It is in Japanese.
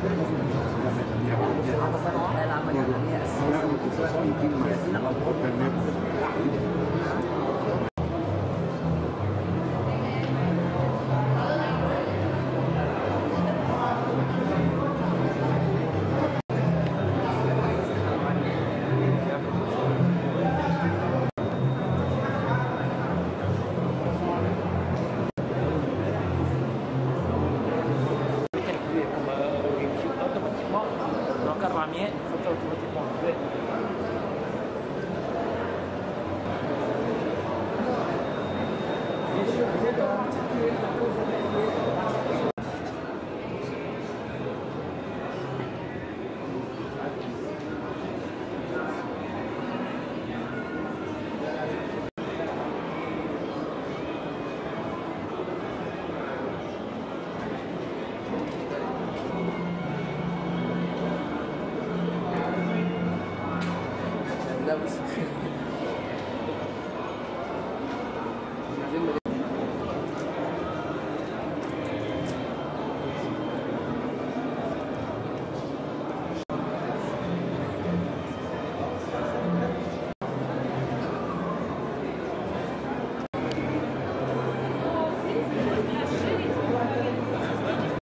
判定下さい。から見えそこを閉じ込んで列車を that was